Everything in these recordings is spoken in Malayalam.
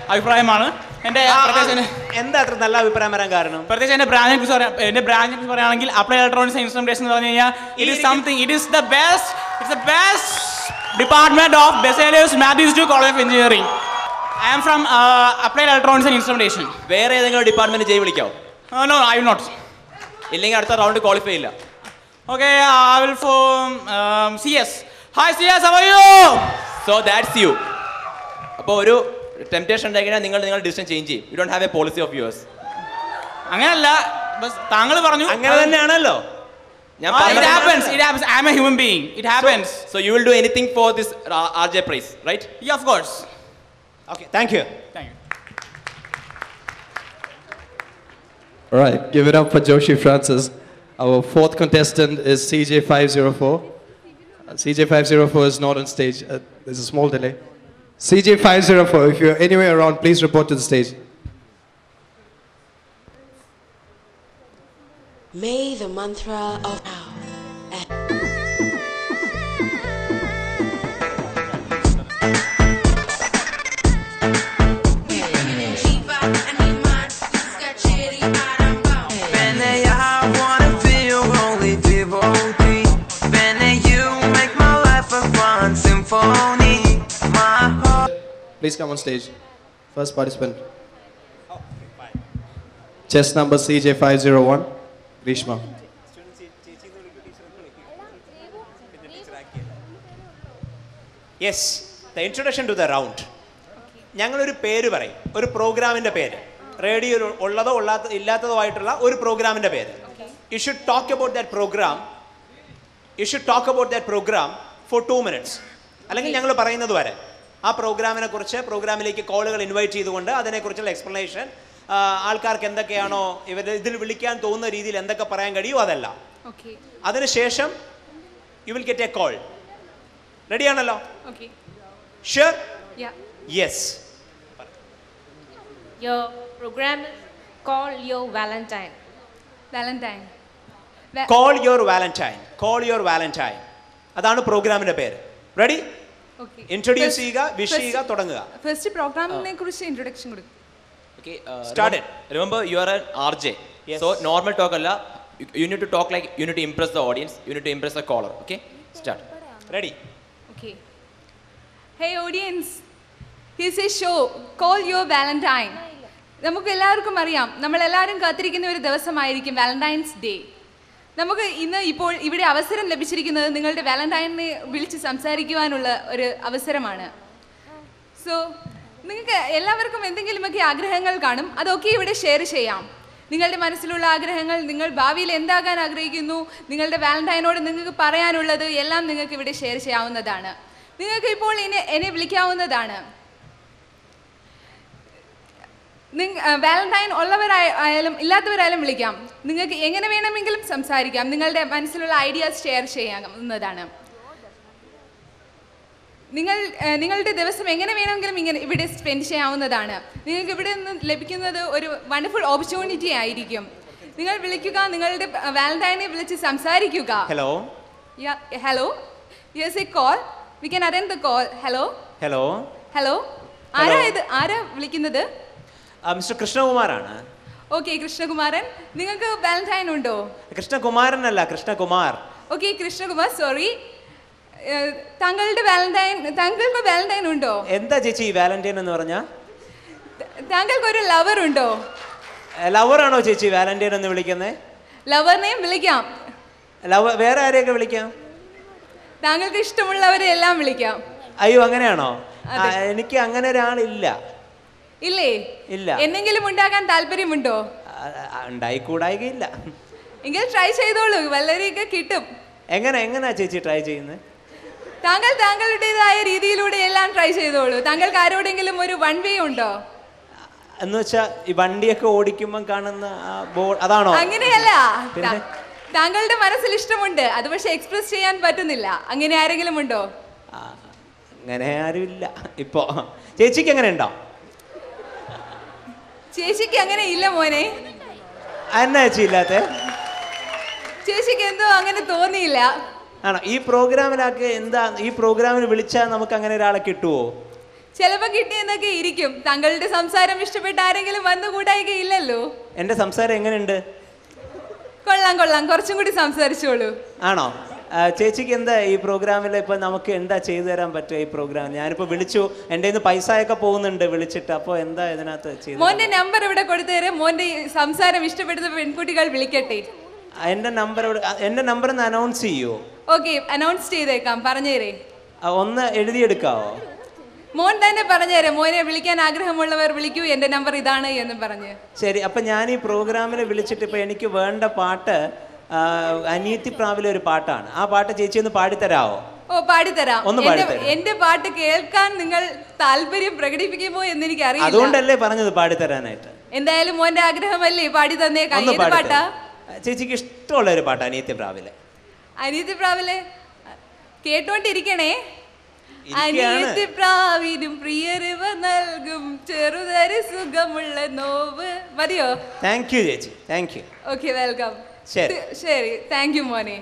അഭിപ്രായമാണ്. എന്റെ എന്താ അത്ര നല്ല അഭിപ്രായം വരാൻ കാരണം? പ്രത്യേകിച്ച് എന്റെ ബ്രാൻഡിനെ കുറിച്ച് പറയാം എന്റെ ബ്രാൻഡിനെ കുറിച്ച് പറയുകയാണെങ്കിൽ അപ്ലൈ ഇലക്ട്രോണിക്സ് ഇൻസ്ട്രുമെന്റേഷൻ എന്ന് പറഞ്ഞു കഴിഞ്ഞാൽ it is something it is the best it's the best department of Baselios Mathews two college of engineering I am from applied electronics and instrumentation വേറെ ഏതെങ്കിലും ഡിപ്പാർട്ട്മെന്റ് ചെയ്ത് വിളിക്കാവോ? നോ ഐ വിൽ നോട്ട് ഇല്ലെങ്കിൽ അടുത്ത റൗണ്ട് ക്വാളിഫൈ ഇല്ല okay I will for C S hi C S so that's you അപ്പോൾ ഒരു ടെംപ്റ്റേഷൻ ഉണ്ടായി കഴിഞ്ഞാൽ നിങ്ങൾ നിങ്ങൾ ഡിസിഷൻ ചേഞ്ച് ചെയ്യും you don't have a policy of yours അങ്ങനല്ല ബസ് താങ്കൾ പറഞ്ഞു അങ്ങനെ തന്നെയാണല്ലോ ഞാൻ it happens it happens I am a human being it happens so you will do anything for this R J prize right Yeah, of course. Okay thank you Thank you. All right, give it up for Joshi Francis. Our fourth contestant is CJ504. Uh, CJ504 is not on stage. Uh, there's a small delay. CJ504, if you're anywhere around, please report to the stage. May the mantra of Please come on stage. First participant. Chess number CJ501, Grishma. Yes the introduction to the round ഞങ്ങളൊരു പേര് പറയും. ഒരു പ്രോഗ്രാമിന്റെ പേര്. റേഡിയോ ഉള്ളതോ ഉള്ളാത്ത ഇല്ലാത്തതോ ആയിട്ടുള്ള ഒരു പ്രോഗ്രാമിന്റെ പേര്. You should talk about that program you should talk about that program for two minutes അല്ലെങ്കിൽ ഞങ്ങൾ പറയുന്നത് വരെ. ആ പ്രോഗ്രാമിനെ കുറിച്ച് പ്രോഗ്രാമിലേക്ക് കോളുകൾ ഇൻവൈറ്റ് ചെയ്തുകൊണ്ട് അതിനെക്കുറിച്ചുള്ള എക്സ്പ്ലനേഷൻ ആൾക്കാർക്ക് എന്തൊക്കെയാണോ ഇവർ ഇതിൽ വിളിക്കാൻ തോന്നുന്ന രീതിയിൽ എന്തൊക്കെ പറയാൻ കഴിയുമോ അതല്ല. അതിനുശേഷം you will get a call റെഡിയാണല്ലോ Yeah. Yes Your program is call Your Valentine. Valentine. Va- call your Valentine. Call your Valentine. അതാണ് പ്രോഗ്രാമിന്റെ പേര് റെഡി. ഇൻട്രൊഡ്യൂസ് ചെയ്യുക വിഷ് ചെയ്യുക തുടങ്ങുക ഫസ്റ്റ് പ്രോഗ്രാമിനെ കുറിച്ച് ഇൻട്രൊഡക്ഷൻ കൊടുക്കും Okay, Start it. Remember, you are an RJ. Yes. So normal talk alla. You, you need to talk like you need to impress the audience. You need to impress the caller. Okay. Start. Ready Okay. Hey audience, here's a show. Call your Valentine. നമുക്ക് എല്ലാവർക്കും അറിയാം നമ്മൾ എല്ലാവരും കാത്തിരിക്കുന്ന ഒരു ദിവസമായിരിക്കും വാലന്റൈൻസ് ഡേ നമുക്ക് ഇന്ന് ഇപ്പോൾ ഇവിടെ അവസരം ലഭിച്ചിരിക്കുന്നത് നിങ്ങളുടെ വാലന്റൈനെ വിളിച്ച് സംസാരിക്കുവാനുള്ള ഒരു അവസരമാണ്. സോ നിങ്ങൾക്ക് എല്ലാവർക്കും എന്തെങ്കിലുമൊക്കെ ആഗ്രഹങ്ങൾ കാണും അതൊക്കെ ഇവിടെ ഷെയർ ചെയ്യാം. നിങ്ങളുടെ മനസ്സിലുള്ള ആഗ്രഹങ്ങൾ നിങ്ങൾ ഭാവിയിൽ എന്താകാൻ ആഗ്രഹിക്കുന്നു നിങ്ങളുടെ വാലന്റൈനോട് നിങ്ങൾക്ക് പറയാനുള്ളത് എല്ലാം നിങ്ങൾക്ക് ഇവിടെ ഷെയർ ചെയ്യാവുന്നതാണ്. നിങ്ങൾക്ക് ഇപ്പോൾ ഇനി എന്നെ വിളിക്കാവുന്നതാണ്. വാലന്റൈൻ ഉള്ളവരായാലും ഇല്ലാത്തവരായാലും വിളിക്കാം. നിങ്ങൾക്ക് എങ്ങനെ വേണമെങ്കിലും സംസാരിക്കാം. നിങ്ങളുടെ മനസ്സിലുള്ള ഐഡിയാസ് ഷെയർ ചെയ്യാവുന്നതാണ്. നിങ്ങൾ നിങ്ങളുടെ ദിവസം എങ്ങനെ വേണമെങ്കിലും ഇങ്ങനെ ഇവിടെ സ്പെൻഡ് ചെയ്യാവുന്നതാണ്. നിങ്ങൾക്ക് ഇവിടെ നിന്ന് ലഭിക്കുന്നത് ഒരു വണ്ടർഫുൾ ഓപ്പർച്യൂണിറ്റി ആയിരിക്കും. നിങ്ങൾ വിളിക്കുക നിങ്ങളുടെ വാലന്റൈനെ വിളിച്ച് സംസാരിക്കുക. Hello hello yes a call we can attend the call hello hello hello ആരാ ഇത്? ആരാ വിളിക്കുന്നത്? മിസ്റ്റർ കൃഷ്ണകുമാറാണ് ഓക്കെ കൃഷ്ണകുമാരൻ നിങ്ങൾക്ക് വാലന്റൈൻ ഉണ്ടോ? കൃഷ്ണകുമാരൻ അല്ല കൃഷ്ണകുമാർ. ഓക്കെ കൃഷ്ണകുമാർ സോറി താങ്കളുടെ വാലന്റൈൻ താങ്കൾക്ക് വാലന്റൈൻ ഉണ്ടോ? എന്താ ചേച്ചി ഈ വാലന്റൈൻ എന്ന് പറഞ്ഞാ? താങ്കൾക്ക് ഒരു ലവർ ഉണ്ടോ ലവർ ആണോ ചേച്ചി വാലന്റൈൻ എന്ന് വിളിക്കുന്നത് ലവറിനെയും വിളിക്കാം. ലവ് വേറെ ആരെയൊക്കെ വിളിക്കാം? താങ്കൾക്ക് ഇഷ്ടമുള്ളവരെ എല്ലാം വിളിക്കാം. അയ്യോ അങ്ങനെയാണോ? എനിക്ക് അങ്ങനെ ഒരാളില്ല. ഇല്ലേ? ഇല്ല. എന്തെങ്കിലും ഉണ്ടാകാൻ താല്പര്യമുണ്ടോ? ഉണ്ടായിക്കൂടായികയില്ല. എങ്കിൽ ട്രൈ ചെയ്തോളൂ. വളരെയൊക്കെ കിട്ടും. എങ്ങനെ എങ്ങനെയാ ചേച്ചി ട്രൈ ചെയ്യുന്നത് താങ്കൾ താങ്കളുടേതായ രീതിയിലൂടെ എല്ലാം ട്രൈ ചെയ്തോളൂ. താങ്കൾക്ക് ആരോടെങ്കിലും ഒരു വൺ വേ ഉണ്ടോ? എന്ന് വെച്ചാ ഈ വണ്ടിയൊക്കെ ഓടിക്കുമ്പോൾ കാണുന്ന ബോർഡ് അതാണോ? അങ്ങനെയല്ല. താങ്കളുടെ മനസ്സിൽ ഇഷ്ടമുണ്ട് അത് പക്ഷെ എക്സ്പ്രസ് ചെയ്യാൻ പറ്റുന്നില്ല. അങ്ങനെ ആരെങ്കിലും ഉണ്ടോ? അങ്ങനെ ആരും ഇല്ല ഇപ്പോ ചേച്ചിക്ക് എങ്ങനെ ഉണ്ടോ ചേച്ചിക്ക് അങ്ങനെ ഇല്ല മോനെ. ഇല്ലാത്ത? ചേച്ചിക്ക് എന്തോ അങ്ങനെ തോന്നിയില്ല. ആണോ? ഈ പ്രോഗ്രാമിലൊക്കെ എന്താ ഈ പ്രോഗ്രാമിന് വിളിച്ചാൽ നമുക്ക് അങ്ങനെ ഒരാളെ കിട്ടുമോ ചിലപ്പോ കിട്ടിയെന്നൊക്കെ ഇരിക്കും. താങ്കളുടെ സംസാരം ഇഷ്ടപ്പെട്ട ആരെങ്കിലും വന്നുകൂടായിക ഇല്ലല്ലോ. എന്റെ സംസാരം എങ്ങനെയുണ്ട്? കൊള്ളാം കൊള്ളാം. കുറച്ചും കൂടി സംസാരിച്ചോളൂ. ആണോ? ചേച്ചിക്ക് എന്താ ഈ പ്രോഗ്രാമിൽ ഇപ്പൊ നമുക്ക് എന്താ ചെയ്തു തരാൻ പറ്റുക ഈ പ്രോഗ്രാം? ഞാനിപ്പോ വിളിച്ചു എന്റെ നിന്ന് പൈസ ഒക്കെ പോകുന്നുണ്ട് വിളിച്ചിട്ട്. അപ്പോൾ എന്താ ഇതിനകത്ത് ചെയ്തു മോന്റെ നമ്പർ ഇവിടെ കൊടുത്തേരെ മോന്റെ മോന്റെ സംസാരം ഇഷ്ടപ്പെടുന്ന പെൺകുട്ടികൾ വിളിക്കട്ടെ. എന്റെ നമ്പർ എന്റെ നമ്പർ ഒന്ന് അനൗൺസ് ചെയ്യൂ? ഓക്കെ അനൗൺസ് ചെയ്തേക്കാം. പറഞ്ഞേരേ തരേ. ഒന്ന് എഴുതിയെടുക്കാവോ? മോൻ തന്നെ പറഞ്ഞേരെ മോനെ വിളിക്കാൻ ആഗ്രഹമുള്ളവർ വിളിക്കൂ. എന്റെ നമ്പർ ഇതാണ് എന്ന് പറഞ്ഞു. ശരി അപ്പൊ ഞാൻ ഈ പ്രോഗ്രാമിൽ വിളിച്ചിട്ട് ഇപ്പൊ എനിക്ക് വേണ്ട പാട്ട് അനിയത്തി പ്രാവിലെ ഒരു പാട്ടാണ്. ആ പാട്ട് ചേച്ചി ഒന്ന് പാടിത്തരാവോ? ഓ പാടിത്തരാം. എന്റെ- പാട്ട് കേൾക്കാൻ നിങ്ങൾ താല്പര്യം പ്രകടിപ്പിക്കുമോ എന്ന് എനിക്ക് അറിയാം അതുകൊണ്ടല്ലേ പറഞ്ഞത് പാടിത്തരാനായിട്ട്. എന്തായാലും മോന്റെ ആഗ്രഹമല്ലേ പാടി തന്നേ. പാട്ടാ? ചേച്ചിക്ക് ഇഷ്ടമുള്ള ഒരു പാട്ട് അനിയത്തി പ്രാവിലെ അനിയത്തി പ്രാവിലെ കേട്ടോണ്ടിരിക്കണേ. അനിയത്തി പ്രാവിനും പ്രിയരുവ നൽകും. ചെറുതരി സുഖമുള്ള നോവ്. മതിയോ? താങ്ക് യു ചേച്ചി. താങ്ക് യു ഓക്കെ വെൽക്കം ശരി. ശരി താങ്ക് യു മോനെ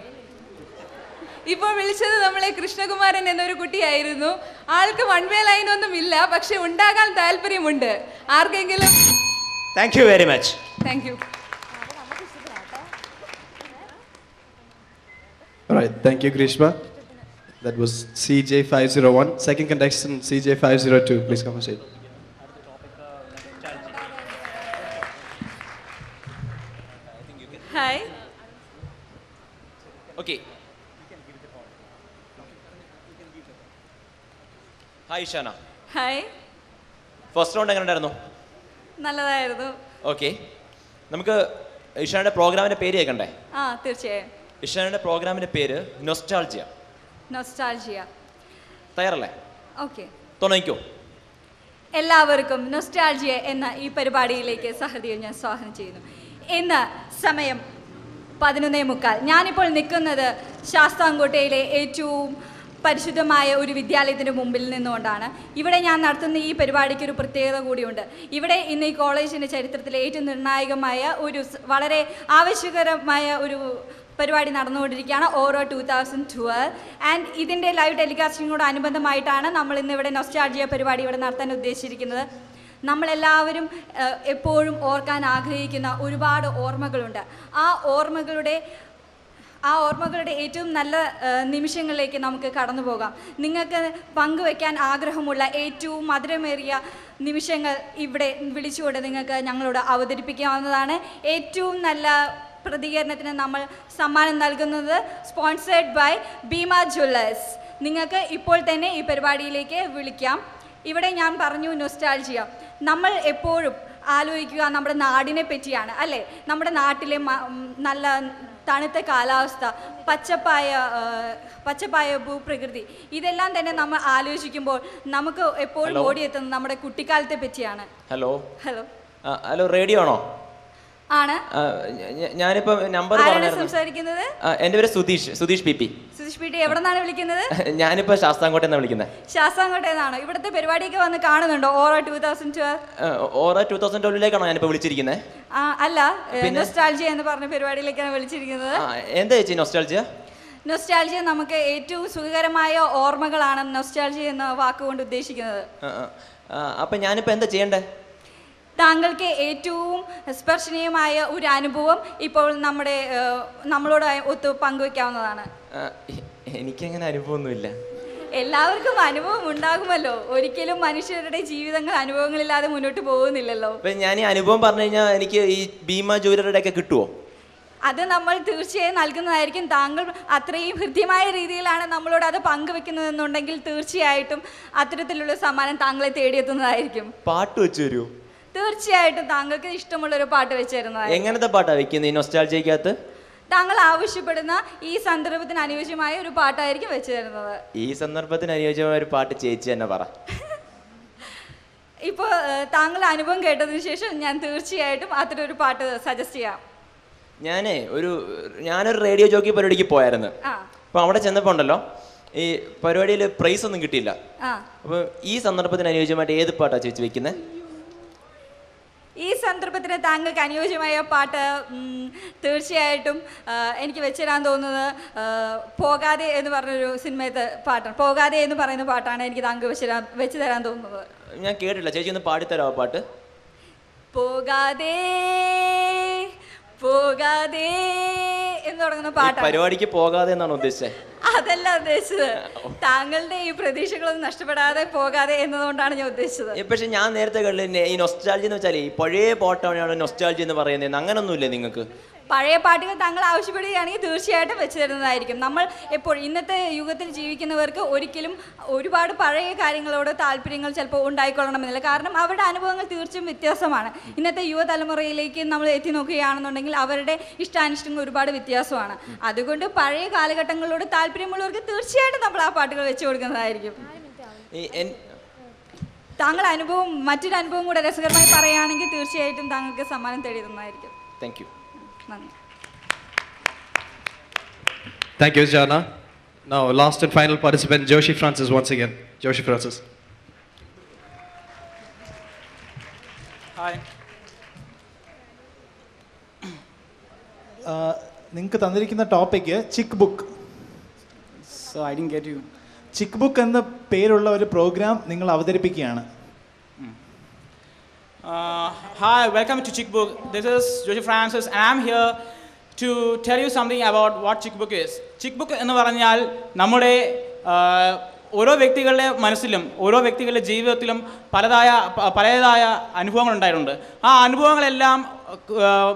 ഇപ്പോൾ വിളിച്ചത് നമ്മളെ കൃഷ്ണകുമാരൻ എന്നൊരു കുട്ടിയായിരുന്നു ആൾക്ക് വൺ വേ ലൈൻ ഒന്നും ഇല്ല പക്ഷെ ഉണ്ടാകാൻ താല്പര്യമുണ്ട് ആർക്കെങ്കിലും thank you very much thank you thank you, Grishma. That was CJ501. Second contestant, CJ502. Please come and sit. Hi Okay. Hi Shana hi first round എങ്ങനെ ഉണ്ടായിരുന്നു? നല്ലതായിരുന്നു. ഓക്കെ നമുക്ക് ഇഷാനയുടെ പ്രോഗ്രാമിന്റെ പേര് കേൾക്കണ്ടേ? ആ തീർച്ചയായും. ഇഷാനയുടെ പ്രോഗ്രാമിന്റെ പേര് നൊസ്റ്റാൾജിയ നൊസ്റ്റാൾജിയ തയ്യാറല്ലേ? ഓക്കെ തുടങ്ങിക്കോ എല്ലാവർക്കും നൊസ്റ്റാൾജിയ എന്ന ഈ പരിപാടിയിലേക്ക് സഹൃദയം ഞാൻ സ്വാഗതം ചെയ്യുന്നു. ഇന്ന് സമയം പതിനൊന്നേ മുക്കാൽ. ഞാനിപ്പോൾ നിൽക്കുന്നത് ശാസ്താംകോട്ടയിലെ ഏറ്റവും പരിശുദ്ധമായ ഒരു വിദ്യാലയത്തിന്റെ മുമ്പിൽ നിന്നുകൊണ്ടാണ്. ഇവിടെ ഞാൻ നടത്തുന്ന ഈ പരിപാടിക്ക് ഒരു പ്രത്യേകത കൂടിയുണ്ട്. ഇവിടെ ഇന്ന് ഈ കോളേജിന്റെ ചരിത്രത്തിലെ ഏറ്റവും നിർണായകമായ ഒരു വളരെ ആവശ്യകരമായ ഒരു പരിപാടി നടന്നുകൊണ്ടിരിക്കുകയാണ് Aura two thousand twelve. And ഇതിന്റെ ലൈവ് ടെലികാസ്റ്റിങ്ങിനോട് അനുബന്ധമായിട്ടാണ് നമ്മൾ ഇന്ന് ഇവിടെ നൊസ്റ്റാർജിയ പരിപാടി ഇവിടെ നടത്താൻ ഉദ്ദേശിച്ചിരിക്കുന്നത്. നമ്മളെല്ലാവരും എപ്പോഴും ഓർക്കാൻ ആഗ്രഹിക്കുന്ന ഒരുപാട് ഓർമ്മകളുണ്ട്. ആ ഓർമ്മകളുടെ ആ ഓർമ്മകളുടെ ഏറ്റവും നല്ല നിമിഷങ്ങളിലേക്ക് നമുക്ക് കടന്നു പോകാം. നിങ്ങൾക്ക് പങ്കുവെക്കാൻ ആഗ്രഹമുള്ള ഏറ്റവും മധുരമേറിയ നിമിഷങ്ങൾ ഇവിടെ വിളിച്ചുകൊണ്ട് നിങ്ങൾക്ക് ഞങ്ങളോട് അവതരിപ്പിക്കാവുന്നതാണ്. ഏറ്റവും നല്ല പ്രതികരണത്തിന് നമ്മൾ സമ്മാനം നൽകുന്നത് സ്പോൺസേഡ് ബൈ ഭീമ ജ്വല്ലേഴ്സ് നിങ്ങൾക്ക് ഇപ്പോൾ തന്നെ ഈ പരിപാടിയിലേക്ക് വിളിക്കാം. ഇവിടെ ഞാൻ പറഞ്ഞു നൊസ്റ്റാൾജിയ നമ്മൾ എപ്പോഴും ആലോചിക്കുക നമ്മുടെ നാടിനെ പറ്റിയാണ് അല്ലേ? നമ്മുടെ നാട്ടിലെ നല്ല തണുത്ത കാലാവസ്ഥ പച്ചപ്പായ പച്ചപ്പായ ഭൂപ്രകൃതി ഇതെല്ലാം തന്നെ നമ്മൾ ആലോചിക്കുമ്പോൾ നമുക്ക് എപ്പോഴും. ഓടിയെത്തുന്നത് നമ്മുടെ കുട്ടിക്കാലത്തെ പറ്റിയാണ്. ഹലോ ഹലോ ഹലോ റേഡിയോ ആണോ? ആണ്. ഞാനിപ്പോ നമ്പർ സംസാരിക്കുന്നത്? എന്റെ പേര് Sudheesh Sudheesh P P. Sudheesh P T എവിടെ നിന്നാണ് വിളിക്കുന്നത്? ഞാനിപ്പോ ശാസ്താംകോട്ടെ എന്നാണ് വിളിക്കുന്നത് ശാസ്താംകോട്ടയെന്നാണ് ഇവിടുത്തെ പരിപാടിയൊക്കെ വന്ന് കാണുന്നുണ്ടോ? Aura two thousand twelve? Aura two thousand ട്വൽവിലേക്കാണോ ഞാനിപ്പോ വിളിച്ചിരിക്കുന്നത് അല്ല? നൊസ്റ്റാൾജിയ എന്ന് പറഞ്ഞ പരിപാടിയിലേക്കാണ് വിളിച്ചിരിക്കുന്നത്. എന്താ ചേച്ചി നൊസ്റ്റാൾജിയ നൊസ്റ്റാൾജിയ നമുക്ക് ഏറ്റവും സുഖകരമായ ഓർമ്മകളാണ് നൊസ്റ്റാൾജിയ എന്ന വാക്കുകൊണ്ട് ഉദ്ദേശിക്കുന്നത്. അപ്പൊ ഞാനിപ്പോ എന്താ ചെയ്യണ്ടേ? താങ്കൾക്ക് ഏറ്റവും സ്പർശനീയമായ ഒരു അനുഭവം ഇപ്പോൾ നമ്മുടെ നമ്മളോട് ഒത്ത് പങ്കുവെക്കാവുന്നതാണ്. എനിക്കങ്ങനെ അനുഭവമൊന്നുമില്ല. എല്ലാവർക്കും അനുഭവം ഉണ്ടാകുമല്ലോ. ഒരിക്കലും മനുഷ്യരുടെ ജീവിതങ്ങൾ അനുഭവങ്ങളില്ലാതെ മുന്നോട്ട് പോകുന്നില്ലല്ലോ. ഞാൻ ഈ അനുഭവം പറഞ്ഞു കഴിഞ്ഞാൽ എനിക്ക് ഈ ഭീമ ജ്വല്ലറിയുടെ ഒക്കെ കിട്ടുമോ അത് നമ്മൾ തീർച്ചയായും നൽകുന്നതായിരിക്കും. താങ്കൾ അത്രയും ഹൃദ്യമായ രീതിയിലാണ് നമ്മളോട് അത് പങ്കുവെക്കുന്നതെന്നുണ്ടെങ്കിൽ തീർച്ചയായിട്ടും അത്തരത്തിലുള്ള സമ്മാനം താങ്കളെ തേടിയെത്തുന്നതായിരിക്കും. പാട്ട് വെച്ചു തരൂ തീർച്ചയായിട്ടും താങ്കൾക്ക് ഇഷ്ടമുള്ള ഒരു പാട്ട് വെച്ച് എങ്ങനത്തെ പാട്ടാ വെക്കുന്നത് ഈ നൊസ്റ്റാൾജിക്കകത്ത് താങ്കൾ ആവശ്യപ്പെടുന്ന ഈ സന്ദർഭത്തിന് അനുയോജ്യമായ ഒരു പാട്ടായിരിക്കും വെച്ചു തരുന്നത് ഈ സന്ദർഭത്തിന് അനുയോജ്യമായ ഒരു പാട്ട് ചേച്ചി തന്നെ പറ. ഇപ്പോൾ താങ്കൾ അനുഭവം കേട്ടതിന് ശേഷം ഞാൻ തീർച്ചയായിട്ടും അത്തരം ഒരു പാട്ട് സജസ്റ്റ് ചെയ്യാം. ഞാനേ ഒരു ഞാനൊരു റേഡിയോ ജോക്കി പരിപാടിക്ക് പോയായിരുന്നു. അപ്പൊ അവിടെ ചെന്നപ്പോ ഉണ്ടല്ലോ ഈ പരിപാടിയിൽ പ്രൈസ് ഒന്നും കിട്ടിയില്ല. അപ്പോൾ അപ്പൊ ഈ സന്ദർഭത്തിന് അനുയോജ്യമായിട്ട് ഏത് പാട്ടാ ചേച്ചി വെക്കുന്നത് ഈ സന്ദർഭത്തിന് താങ്കൾക്ക് അനുയോജ്യമായ പാട്ട് തീർച്ചയായിട്ടും എനിക്ക് വെച്ചിടാൻ തോന്നുന്നത് പോകാതെ എന്ന് പറഞ്ഞൊരു സിനിമയത്തെ പാട്ടാണ്. പോകാതെ എന്ന് പറയുന്ന പാട്ടാണ് എനിക്ക് താങ്കൾ വെച്ചിടാൻ വെച്ച് തരാൻ തോന്നുന്നത്. ഞാൻ കേട്ടില്ല ചേച്ചി ഒന്ന് പാടിത്തരാമോ പാട്ട്? പോകാതെ പോകാതെ എന്ന് തുടങ്ങുന്ന പാട്ടാണ്. പരിപാടിക്ക് പോകാതെ എന്നാണ് ഉദ്ദേശിച്ചത് അതല്ല ഉദ്ദേശിച്ചത്. താങ്കളുടെ ഈ പ്രതീക്ഷകളൊന്നും നഷ്ടപ്പെടാതെ പോകാതെ എന്നതുകൊണ്ടാണ് ഞാൻ ഉദ്ദേശിച്ചത്. പക്ഷെ ഞാൻ നേരത്തെ കണ്ടില്ലേ ഈ നൊസ്റ്റാൾജി എന്ന് വെച്ചാൽ ഈ പഴയ പാട്ടാണ് നൊസ്റ്റാൾജി എന്ന് പറയുന്നത് അങ്ങനൊന്നുമില്ലേ നിങ്ങൾക്ക്? പഴയ പാട്ടുകൾ താങ്കൾ ആവശ്യപ്പെടുകയാണെങ്കിൽ തീർച്ചയായിട്ടും വെച്ചു തരുന്നതായിരിക്കും. നമ്മൾ ഇപ്പോൾ ഇന്നത്തെ യുഗത്തിൽ ജീവിക്കുന്നവർക്ക് ഒരിക്കലും ഒരുപാട് പഴയ കാര്യങ്ങളോട് താല്പര്യങ്ങൾ ചിലപ്പോൾ ഉണ്ടായിക്കൊള്ളണമെന്നില്ല. കാരണം അവരുടെ അനുഭവങ്ങൾ തീർച്ചയായും വ്യത്യാസമാണ്. ഇന്നത്തെ യുവതലമുറയിലേക്ക് നമ്മൾ എത്തി നോക്കുകയാണെന്നുണ്ടെങ്കിൽ അവരുടെ ഇഷ്ടാനിഷ്ടങ്ങൾ ഒരുപാട് വ്യത്യാസമാണ്. അതുകൊണ്ട് പഴയ കാലഘട്ടങ്ങളോട് താല്പര്യമുള്ളവർക്ക് തീർച്ചയായിട്ടും നമ്മൾ ആ പാട്ടുകൾ വെച്ചു കൊടുക്കുന്നതായിരിക്കും. താങ്കൾ അനുഭവം മറ്റൊരു അനുഭവം കൂടെ രസകരമായി പറയുകയാണെങ്കിൽ തീർച്ചയായിട്ടും താങ്കൾക്ക് സമ്മാനം തേടിയതെന്നായിരിക്കും താങ്ക് യു. നന്ദി Thank you, Jana. Now, last and final participant, Joshi Francis, once again. Joshi Francis. Hi നിങ്ങൾക്ക് തന്നിരിക്കുന്ന topic chick book so I didn't get you chick book എന്ന പേരുള്ള ഒരു പ്രോഗ്രാം നിങ്ങൾ അവതരിപ്പിക്കുകയാണ് Uh, hi, welcome to Chickbook. This is Joseph Francis, and I'm here to tell you something about what Chickbook is. Chickbook എന്ന് പറഞ്ഞാൽ നമ്മുടെ uh, ഓരോ വ്യക്തികളുടെ മനസ്സിലും ഓരോ വ്യക്തികളുടെ ജീവിതത്തിലും പലതായ പലതായ അനുഭവങ്ങൾ ഉണ്ടായിട്ടുണ്ട് ആ അനുഭവങ്ങളെല്ലാം uh,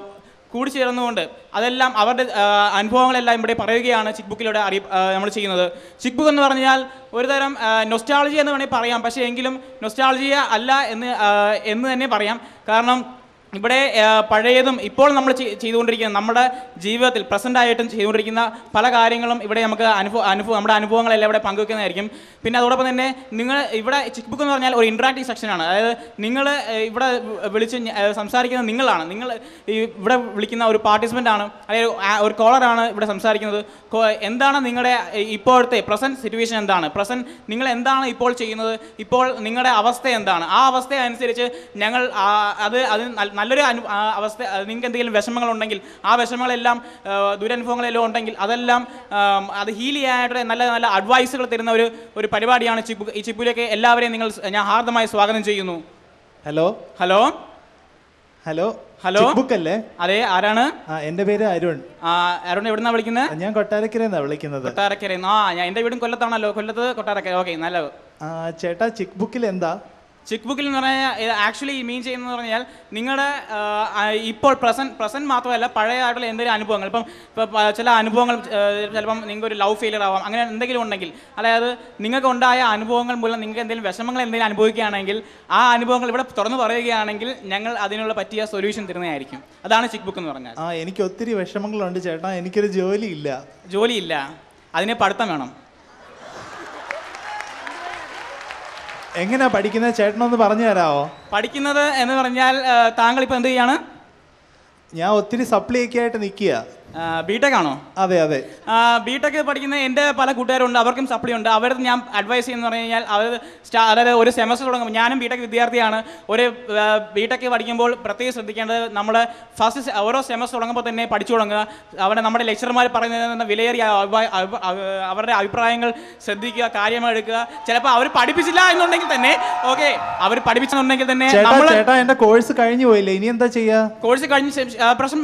കൂടിച്ചേർന്നുകൊണ്ട് അതെല്ലാം അവരുടെ അനുഭവങ്ങളെല്ലാം ഇവിടെ പറയുകയാണ് ചിക്ക് ബുക്കിലൂടെ അറിയ നമ്മൾ ചെയ്യുന്നത്. ചിക്ക് ബുക്ക് എന്ന് പറഞ്ഞാൽ ഒരു തരം നൊസ്റ്റാളജി എന്ന് വേണമെങ്കിൽ പറയാം. പക്ഷേ എങ്കിലും നൊസ്റ്റാളജിയ അല്ല എന്ന് എന്ന് തന്നെ പറയാം. കാരണം ഇവിടെ പഴയതും ഇപ്പോൾ നമ്മൾ ചെയ്- ചെയ്തുകൊണ്ടിരിക്കുന്ന നമ്മുടെ ജീവിതത്തിൽ പ്രസന്റ് ആയിട്ടും ചെയ്തുകൊണ്ടിരിക്കുന്ന പല കാര്യങ്ങളും ഇവിടെ നമുക്ക് അനുഭവ അനുഭവം നമ്മുടെ അനുഭവങ്ങളെല്ലാം ഇവിടെ പങ്കുവെക്കുന്നതായിരിക്കും. പിന്നെ അതോടൊപ്പം തന്നെ നിങ്ങൾ ഇവിടെ ചിക്ക് ബുക്ക് എന്ന് പറഞ്ഞാൽ ഒരു ഇൻട്രാക്റ്റീവ് സെക്ഷനാണ് അതായത് നിങ്ങൾ ഇവിടെ വിളിച്ച് സംസാരിക്കുന്നത് സംസാരിക്കുന്ന നിങ്ങളാണ്. നിങ്ങൾ ഇവിടെ വിളിക്കുന്ന ഒരു പാർട്ടിസിപ്പന്റ് ആണ് അല്ലെങ്കിൽ ഒരു കോളറാണ് ഇവിടെ സംസാരിക്കുന്നത്. എന്താണ് നിങ്ങളുടെ ഇപ്പോഴത്തെ പ്രസന്റ് സിറ്റുവേഷൻ എന്താണ്? പ്രസന്റ് നിങ്ങൾ എന്താണ് ഇപ്പോൾ ചെയ്യുന്നത്? ഇപ്പോൾ നിങ്ങളുടെ അവസ്ഥ എന്താണ്? ആ അവസ്ഥ അനുസരിച്ച് ഞങ്ങൾ അത് അത് നല്ലൊരു അനു അവസ്ഥ നിങ്ങൾക്ക് എന്തെങ്കിലും വിഷമങ്ങളുണ്ടെങ്കിൽ ആ വിഷമങ്ങളെല്ലാം ദുരനുഭവങ്ങളെല്ലാം ഉണ്ടെങ്കിൽ അതെല്ലാം അത് ഹീൽ ചെയ്യാനായിട്ട് നല്ല നല്ല അഡ്വൈസുകൾ തരുന്ന ഒരു ഒരു പരിപാടിയാണ് ചിപ്പു ഈ ചിപ്പുലേക്ക് എല്ലാവരെയും നിങ്ങൾ ഞാൻ ഹാർദമായി സ്വാഗതം ചെയ്യുന്നു. Hello? Hello? Hello? Hello? Book അല്ലേ? അതെ ആരാണ്? എന്റെ പേര് അരുൺ. അരുൺ എവിടുന്നാ വിളിക്കുന്നത്? ഞാൻ കൊട്ടാരക്കരന്നാ വിളിക്കുന്നത്. കൊട്ടാരക്കര ആ ഞാൻ എന്റെ വീടും കൊല്ലത്താണല്ലോ. കൊല്ലത്ത് കൊട്ടാരക്കര. ഓക്കെ നല്ല ചേട്ടാ ചിക്ക് ബുക്കിൽ എന്താ ചിക്ക് ബുക്കിൽ എന്ന് പറഞ്ഞാൽ ആക്ച്വലി മീൻ ചെയ്യുന്നത് പറഞ്ഞാൽ നിങ്ങളുടെ ഇപ്പോൾ പ്രസന്റ് പ്രസന്റ് മാത്രമല്ല പഴയതായിട്ടുള്ള എന്തെങ്കിലും അനുഭവങ്ങൾ. ഇപ്പം ഇപ്പം ചില അനുഭവങ്ങൾ ചിലപ്പം നിങ്ങൾക്ക് ഒരു ലവ് ഫെയിലർ ആവാം അങ്ങനെ എന്തെങ്കിലും ഉണ്ടെങ്കിൽ. അതായത് നിങ്ങൾക്ക് ഉണ്ടായ അനുഭവങ്ങൾ മൂലം നിങ്ങൾക്ക് എന്തെങ്കിലും വിഷമങ്ങൾ എന്തെങ്കിലും അനുഭവിക്കുകയാണെങ്കിൽ ആ അനുഭവങ്ങൾ ഇവിടെ തുറന്നു പറയുകയാണെങ്കിൽ ഞങ്ങൾ അതിനുള്ള പറ്റിയ സൊല്യൂഷൻ തരുന്നതായിരിക്കും. അതാണ് ചെക്ക് ബുക്ക് എന്ന് പറഞ്ഞാൽ. ആ എനിക്ക് ഒത്തിരി വിഷമങ്ങളുണ്ട് ചേട്ടാ എനിക്കൊരു ജോലിയില്ല. ജോലിയില്ല. അതിനെ പഠിത്തം വേണം. എങ്ങനെയാ പഠിക്കുന്നത്? ചേട്ടനൊന്ന് പറഞ്ഞു തരാമോ പഠിക്കുന്നത് എന്ന് പറഞ്ഞാൽ താങ്കൾ ഇപ്പൊ എന്ത് ചെയ്യാണ്? ഞാൻ ഒത്തിരി സപ്ലി ഒക്കെ ആയിട്ട് നിൽക്കുക ബിടെക് ആണോ? അതെ അതെ. ബിടെക് പഠിക്കുന്ന എന്റെ പല കൂട്ടുകാരുണ്ട് അവർക്കും സപ്ലി ഉണ്ട്. അവരത് ഞാൻ അഡ്വൈസ് ചെയ്യുന്ന പറഞ്ഞു കഴിഞ്ഞാൽ അവർ സ്റ്റാ അതായത് ഒരു സെമസ്റ്റർ തുടങ്ങുമ്പോൾ ഞാനും ബിടെക് വിദ്യാർത്ഥിയാണ്. ഒരു ബിടെക് പഠിക്കുമ്പോൾ പ്രത്യേകം ശ്രദ്ധിക്കേണ്ടത് നമ്മൾ ഫസ്റ്റ് ഓരോ സെമസ്റ്റർ തുടങ്ങുമ്പോൾ തന്നെ പഠിച്ചു തുടങ്ങുക. അവിടെ നമ്മുടെ ലെക്ചർമാർ പറയുന്ന വിലയേറിയ അവരുടെ അഭിപ്രായങ്ങൾ ശ്രദ്ധിക്കുക കാര്യമായി എടുക്കുക. ചിലപ്പോൾ അവർ പഠിപ്പിച്ചില്ല എന്നുണ്ടെങ്കിൽ തന്നെ ഓക്കെ അവർ പഠിപ്പിച്ചെന്നുണ്ടെങ്കിൽ തന്നെ ചേട്ടാ എന്റെ കോഴ്സ് കഴിഞ്ഞു പോയില്ലേ? ഇനി എന്താ ചെയ്യുക കോഴ്സ് കഴിഞ്ഞ് പ്രശ്നം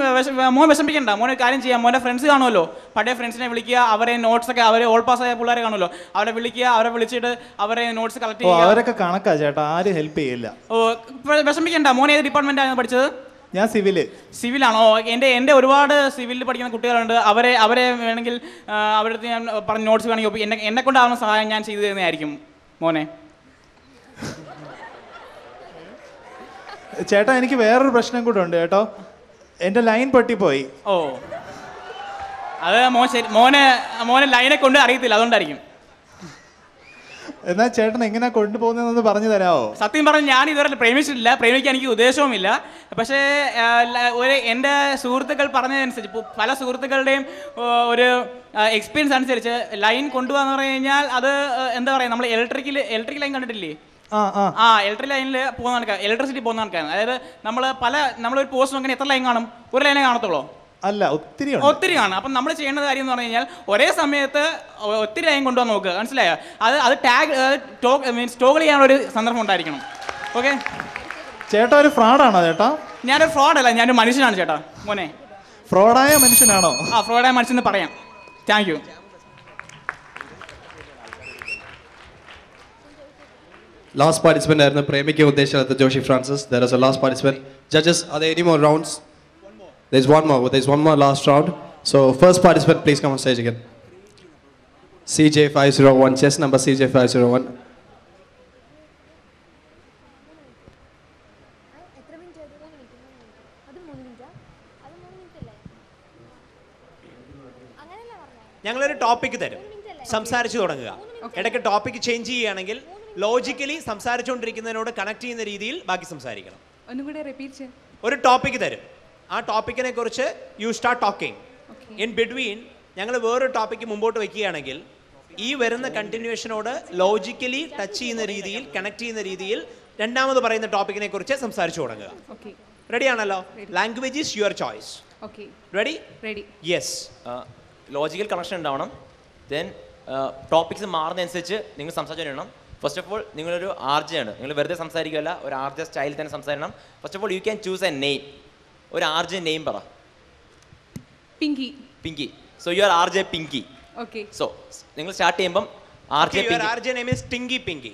മോൻ വിഷമിക്കണ്ട. മോനെ കാര്യം ചെയ്യാം. മോന്റെ ഫ്രണ്ട്സ് കാണുമല്ലോ. പഴയ ഫ്രണ്ട്സിനെ വിളിക്കുക അവരെ നോട്ട്സ് ഒക്കെ അവരെ ഓൾ പാസ് ആയ പിള്ളേരെ കാണുമല്ലോ. അവരെ വിളിക്കുക അവരെ വിളിച്ചിട്ട് അവരെ നോട്ട്സ് കളക്ട് ചെയ്യുക. അവരൊക്കെ കണക്കാ ചേട്ടാ ആരും ഹെൽപ്പ് ചെയ്യില്ല. ഓ വിഷമിക്കണ്ട. മോൻ ഏത് ഡിപ്പാർട്ട്മെന്റാണ് പഠിച്ചത്? ഞാൻ സിവിൽ ആണോ? എന്റെ എന്റെ ഒരുപാട് സിവിലിൽ പഠിക്കുന്ന കുട്ടികളുണ്ട്. അവരെ അവരെ വേണമെങ്കിൽ അവരുടെ ഞാൻ പറഞ്ഞ നോട്ട്സ് വേണമെങ്കിൽ എന്നെ എന്നെ കൊണ്ടാവുന്ന സഹായം ഞാൻ ചെയ്തു തരുന്നതായിരിക്കും മോനെ. ചേട്ടാ എനിക്ക് വേറൊരു പ്രശ്നം കൂടെ ഉണ്ട് കേട്ടോ. എന്റെ ലൈൻ പൊട്ടിപ്പോയി. ഓ. അത് മോൻ ശരി മോനെ മോനെ ലൈനെ കൊണ്ട് അറിയത്തില്ല അതുകൊണ്ടായിരിക്കും. എന്നാ ചേട്ടൻ എങ്ങനെ കൊണ്ടുപോകുന്നതെന്ന് പറഞ്ഞു തരാമോ സത്യം പറഞ്ഞാൽ ഞാൻ ഇതുവരെ പ്രേമിച്ചിട്ടില്ല. പ്രേമിക്കാൻ എനിക്ക് ഉദ്ദേശവുമില്ല. പക്ഷേ ഒരു എന്റെ സുഹൃത്തുക്കൾ പറഞ്ഞതനുസരിച്ച് പല സുഹൃത്തുക്കളുടെയും ഒരു എക്സ്പീരിയൻസ് അനുസരിച്ച് ലൈൻ കൊണ്ടുപോകാന്ന് പറഞ്ഞു കഴിഞ്ഞാൽ അത് എന്താ പറയുക നമ്മൾ ഇലക്ട്രിക്കൽ ഇലക്ട്രിക് ലൈൻ കണ്ടിട്ടില്ലേ? ആ ഇലക്ട്രിക് ലൈനിൽ പോകുന്ന ആൾക്കാർ ഇലക്ട്രിസിറ്റി പോകുന്ന ആൾക്കാർ അതായത് നമ്മൾ പല നമ്മളൊരു പോസ്റ്റ് നോക്കണേ എത്ര ലൈൻ കാണും? ഒരു ലൈനേ കാണത്തുള്ളൂ? അല്ല ഒത്തിരി ഒത്തിരി കാണും അപ്പം നമ്മൾ ചെയ്യേണ്ട കാര്യം എന്ന് പറഞ്ഞു കഴിഞ്ഞാൽ ഒരേ സമയത്ത് ഒത്തിരി ലൈൻ കൊണ്ടുവന്ന് നോക്കുക. മനസ്സിലായോ? അത് അത് ടാഗ് ടോക്ക് മീൻസ് ടോഗിൾ ചെയ്യാനുള്ള ഒരു സന്ദർഭം ഉണ്ടായിരിക്കണം. ഓക്കെ ചേട്ടാ ഒരു ഫ്രോഡാണോ ചേട്ടാ? ഞാനൊരു ഫ്രോഡ് അല്ല ഞാനൊരു മനുഷ്യനാണ് ചേട്ടാ. മോനെ. ഫ്രോഡായ മനുഷ്യനാണോ? ആ ഫ്രോഡായ മനുഷ്യൻ എന്ന് പറയാം. താങ്ക് യു ലാസ്റ്റ് പാർട്ടിസിപ്പന്റ് ആയിരുന്നു പ്രേമിക്ക ഉദ്ദേശിച്ചത് Joshi Francis. There is a last participant judges അത് any more rounds rounds? There's one more. There's one more last round. So first participant please come on stage again. CJ501 chess number CJ501 ഞങ്ങളൊരു ടോപ്പിക് തരും. സംസാരിച്ചു തുടങ്ങുക. ഇടയ്ക്ക് ടോപ്പിക് ചേഞ്ച് ചെയ്യുകയാണെങ്കിൽ ലോജിക്കലി സംസാരിച്ചുകൊണ്ടിരിക്കുന്നതിനോട് കണക്ട് ചെയ്യുന്ന രീതിയിൽ ബാക്കി സംസാരിക്കണം. ഒന്നും റിപ്പീറ്റ് ചെയ്യും. ഒരു ടോപ്പിക് തരും. ആ ടോപ്പിക്കിനെ കുറിച്ച് you start talking in between ഞങ്ങൾ വേറൊരു ടോപ്പിക്ക് മുമ്പോട്ട് വെക്കുകയാണെങ്കിൽ ഈ വരുന്ന കണ്ടിന്യൂഷനോട് ലോജിക്കലി ടച്ച് ചെയ്യുന്ന രീതിയിൽ കണക്ട് ചെയ്യുന്ന രീതിയിൽ രണ്ടാമത് പറയുന്ന ടോപ്പിക്കിനെ കുറിച്ച് സംസാരിച്ചു തുടങ്ങുക. ഓക്കെ റെഡി ആണല്ലോ? Language is your choice okay ready ready yes logical connection ഉണ്ടാവണം. ദെൻ ടോപ്പിക്സ് മാറുന്നതനുസരിച്ച് നിങ്ങൾ സംസാരിച്ചു വരണം ഫസ്റ്റ് ഓഫ് ഓൾ നിങ്ങളൊരു ആർജയാണ് നിങ്ങൾ വെറുതെ സംസാരിക്കുകയല്ല ഒരു ആർജ സ്റ്റൈലിൽ തന്നെ സംസാരിക്കണം. First of all you can choose a name ഒരു ആർ ജെ നെയിം പറ. Pinky Pinky so you are R J Pinky okay so നിങ്ങൾ സ്റ്റാർട്ട് ചെയ്യുമ്പം R J R J name is Tinky Pinky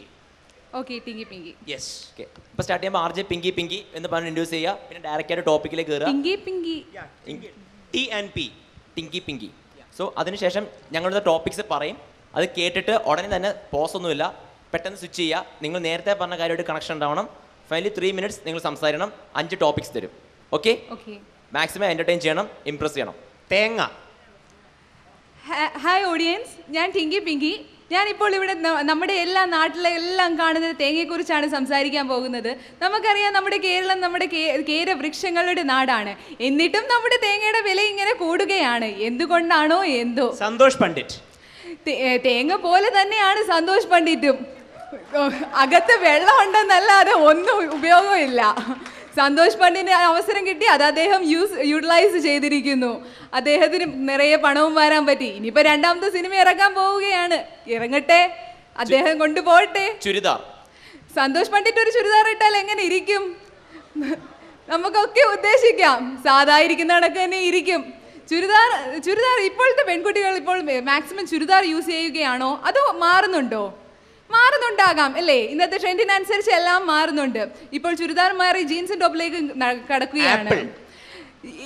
okay Tinky Pinky yes okay അപ്പോൾ സ്റ്റാർട്ട് ചെയ്യുമ്പോൾ ആർ ജെ പിങ്കി പിങ്കി എന്ന് പറഞ്ഞ് ഇൻഡ്യൂസ് ചെയ്യുക. പിന്നെ ഡയറക്റ്റ് ആയിട്ട് ടോപ്പിക്കിലേക്ക് കയറുക Pinky Pinky T and P Tinky Pinky so അതിനുശേഷം ഞങ്ങളുടെ ടോപ്പിക്സ് പറയും. അത് കേട്ടിട്ട് ഉടനെ തന്നെ പോസ് ഒന്നുമില്ല. പെട്ടെന്ന് സ്വിച്ച് ചെയ്യുക. നിങ്ങൾ നേരത്തെ പറഞ്ഞ കാര്യമായിട്ട് കണക്ഷൻ ഉണ്ടാവണം. ഫൈനലി ത്രീ മിനിറ്റ്സ് നിങ്ങൾ സംസാരിക്കണം. അഞ്ച് ടോപ്പിക്സ് തരും. ഓക്കെ മാക്സിമം എന്റർടൈൻ ചെയ്യണം ഇംപ്രസ് ചെയ്യണം. തേങ്ങ. ഹായ് ഓഡിയൻസ് ഞാൻ ടിങ്കി പിങ്കി ഞാനിപ്പോൾ ഇവിടെ നമ്മുടെ എല്ലാ നാട്ടിലെ എല്ലാം കാണുന്ന തേങ്ങയെക്കുറിച്ചാണ് സംസാരിക്കാൻ പോകുന്നത്. നമുക്കറിയാം നമ്മുടെ കേരളം നമ്മുടെ കേര വൃക്ഷങ്ങളുടെ നാടാണ്. എന്നിട്ടും നമ്മുടെ തേങ്ങയുടെ വില ഇങ്ങനെ കൂടുകയാണ്. എന്തുകൊണ്ടാണോ എന്തോ? സന്തോഷ് പണ്ഡിറ്റ്. തേങ്ങ പോലെ തന്നെയാണ് സന്തോഷ് പണ്ഡിറ്റും. അകത്ത് വെള്ളം ഉണ്ടെന്നല്ലാതെ ഒന്നും ഉപയോഗമില്ല. സന്തോഷ് പണ്ഡിന് അവസരം കിട്ടി. അത് അദ്ദേഹം യൂസ് യൂട്ടിലൈസ് ചെയ്തിരിക്കുന്നു. അദ്ദേഹത്തിന് നിറയെ പണവും വരാൻ പറ്റി. ഇനിയിപ്പോ രണ്ടാമത്തെ സിനിമ ഇറക്കാൻ പോവുകയാണ്. ഇറങ്ങട്ടെ. അദ്ദേഹം കൊണ്ടുപോകട്ടെ. ചുരിദാർ. സന്തോഷ് പണ്ഡിറ്റ് ഒരു ചുരിദാർ ഇട്ടാൽ എങ്ങനെ ഇരിക്കും? നമുക്കൊക്കെ ഉദ്ദേശിക്കാം. സാധാ ഇരിക്കുന്ന കണക്ക് തന്നെ ഇരിക്കും. ചുരിദാർ ചുരിദാർ ഇപ്പോഴത്തെ പെൺകുട്ടികൾ ഇപ്പോൾ മാക്സിമം ചുരിദാർ യൂസ് ചെയ്യുകയാണോ? അതോ മാറുന്നുണ്ടോ? മാറുന്നുണ്ടാകാം അല്ലേ? ഇന്നത്തെ ട്രെൻഡിനനുസരിച്ച് എല്ലാം മാറുന്നുണ്ട്. ഇപ്പോൾ ചുരിദാർ മാറി ജീൻസും ടോപ്പിലേക്ക് കടക്കുകയാണ്.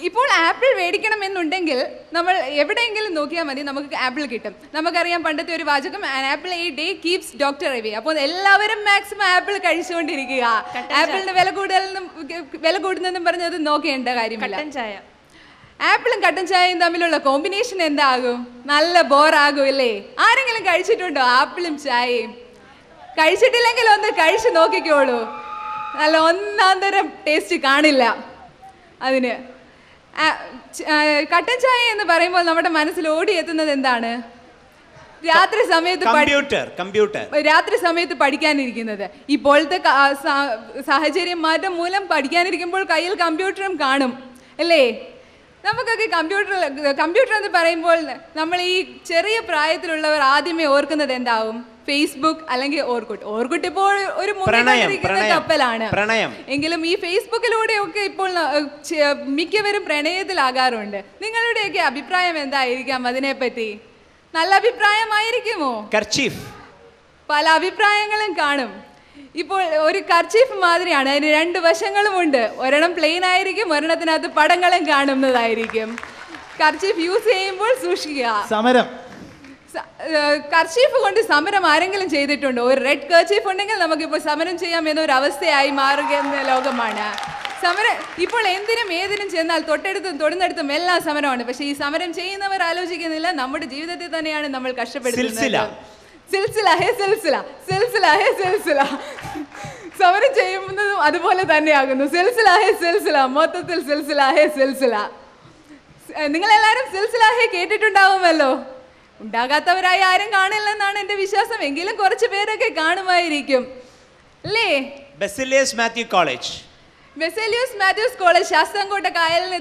ഇപ്പോൾ ആപ്പിൾ മേടിക്കണം എന്നുണ്ടെങ്കിൽ നമ്മൾ എവിടെയെങ്കിലും നോക്കിയാൽ മതി നമുക്ക് ആപ്പിൾ കിട്ടും. നമുക്കറിയാം പണ്ടത്തെ ഒരു വാചകം apple a day keeps doctor away അപ്പോൾ എല്ലാവരും മാക്സിമം ആപ്പിൾ കഴിച്ചുകൊണ്ടിരിക്കുക. ആപ്പിളിന് വില കൂടുതലെന്നും വില കൂടുന്നെന്നും പറഞ്ഞത് നോക്കേണ്ട കാര്യമില്ല. ആപ്പിളും കട്ടൻ ചായയും തമ്മിലുള്ള കോമ്പിനേഷൻ എന്താകും? നല്ല ബോറാകും അല്ലേ? ആരെങ്കിലും കഴിച്ചിട്ടുണ്ടോ ആപ്പിളും ചായയും? കഴിച്ചിട്ടില്ലെങ്കിൽ ഒന്ന് കഴിച്ചു നോക്കിക്കോളൂ. നല്ല ഒന്നാം തരം ടേസ്റ്റ് കാണില്ല അതിന്. കട്ടൻ ചായ എന്ന് പറയുമ്പോൾ നമ്മുടെ മനസ്സിൽ ഓടിയെത്തുന്നത് എന്താണ്? രാത്രി സമയത്ത് കമ്പ്യൂട്ടർ കമ്പ്യൂട്ടർ. രാത്രി സമയത്ത് പഠിക്കാനിരിക്കുന്നത്. ഇപ്പോഴത്തെ സാഹചര്യം മാറ്റം മൂലം പഠിക്കാനിരിക്കുമ്പോൾ കയ്യിൽ കമ്പ്യൂട്ടറും കാണും അല്ലേ? നമുക്കൊക്കെ കമ്പ്യൂട്ടർ കമ്പ്യൂട്ടർ എന്ന് പറയുമ്പോൾ നമ്മൾ ഈ ചെറിയ പ്രായത്തിലുള്ളവർ ആദ്യമേ ഓർക്കുന്നത് എന്താവും? ഫേസ്ബുക്ക് അല്ലെങ്കിൽ ഓർക്കുട്ട്. ഓർക്കുട്ട് ഇപ്പോൾ ഒരു കപ്പലാണ്. പ്രണയം. എങ്കിലും ഈ ഫേസ്ബുക്കിലൂടെയൊക്കെ ഇപ്പോൾ മിക്കവരും പ്രണയത്തിലാകാറുണ്ട്. നിങ്ങളുടെയൊക്കെ അഭിപ്രായം എന്തായിരിക്കാം അതിനെപ്പറ്റി? നല്ല അഭിപ്രായമായിരിക്കുമോ? കർച്ചീഫ്. പല അഭിപ്രായങ്ങളും കാണും. ഇപ്പോൾ ഒരു കർച്ചീഫ് മാതിരിയാണ്. അതിന് രണ്ട് വശങ്ങളുമുണ്ട് ഒരെണ്ണം പ്ലെയിൻ ആയിരിക്കും ഒരെണ്ണത്തിനകത്ത് പടങ്ങളും കാണുന്നതായിരിക്കും. കർച്ചീഫ് യൂസ് ചെയ്യുമ്പോൾ സൂക്ഷിക്കുക. സമരം. കർച്ചീഫ് കൊണ്ട് സമരം ആരെങ്കിലും ചെയ്തിട്ടുണ്ടോ? ഒരു റെഡ് കർച്ചീഫ് ഉണ്ടെങ്കിൽ നമുക്കിപ്പോൾ സമരം ചെയ്യാം എന്നൊരു അവസ്ഥയായി എന്ന ലോകമാണ്. സമരം ഇപ്പോൾ എന്തിനും ഏതിനും ചെന്നാൽ തൊട്ടടുത്തും തൊടുന്നടുത്തും എല്ലാം സമരമാണ്. പക്ഷേ ഈ സമരം ചെയ്യുന്നവർ ആലോചിക്കുന്നില്ല നമ്മുടെ ജീവിതത്തിൽ തന്നെയാണ് നമ്മൾ. കഷ്ടപ്പെടുന്നത്. സിൽസില. ഹേ സിൽസില സിൽസില ഹേ സിൽസില. സമരം ചെയ്യുന്നതും അതുപോലെ തന്നെയാകുന്നു. സിൽസില ഹേ സിൽസില മൊത്തത്തിൽ സിൽസില ഹേ സിൽസില. നിങ്ങൾ എല്ലാവരും സിൽസില ഹേ കേട്ടിട്ടുണ്ടാവുമല്ലോ? ഉണ്ടാകാത്തവരായി ആരും കാണില്ലെന്നാണ് എന്റെ വിശ്വാസം. എങ്കിലും കുറച്ച് പേരൊക്കെ കാണുമായിരിക്കും. അല്ലേ? ബെസിലിയസ് മാത്യു കോളേജ് ബെസേലിയോസ് മാത്യൂസ് കോളേജ് ശാസ്താംകോട്ട കായലിന്